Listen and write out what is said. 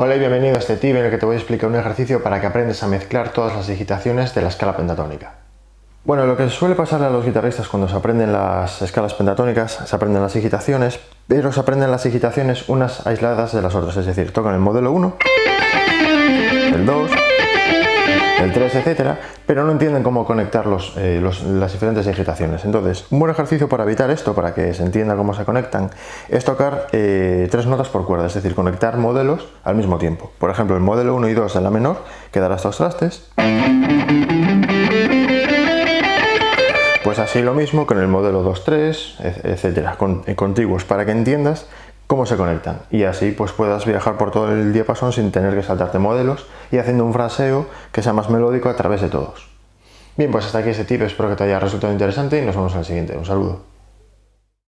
Hola y bienvenido a este tip en el que te voy a explicar un ejercicio para que aprendas a mezclar todas las digitaciones de la escala pentatónica. Bueno, lo que suele pasar a los guitarristas cuando se aprenden las escalas pentatónicas, se aprenden las digitaciones, pero se aprenden las digitaciones unas aisladas de las otras, es decir, tocan el modelo 1, el 2, 3, etcétera, pero no entienden cómo conectar eh, las diferentes digitaciones. Entonces, un buen ejercicio para evitar esto, para que se entienda cómo se conectan, es tocar eh, tres notas por cuerda, es decir, conectar modelos al mismo tiempo. Por ejemplo, el modelo 1 y 2 en la menor quedará estos trastes. Pues así lo mismo con el modelo 2-3, etcétera, eh, contiguos, para que entiendas cómo se conectan y así pues puedas viajar por todo el diapasón sin tener que saltarte modelos y haciendo un fraseo que sea más melódico a través de todos. Bien, pues hasta aquí este tip, espero que te haya resultado interesante y nos vemos en el siguiente. Un saludo.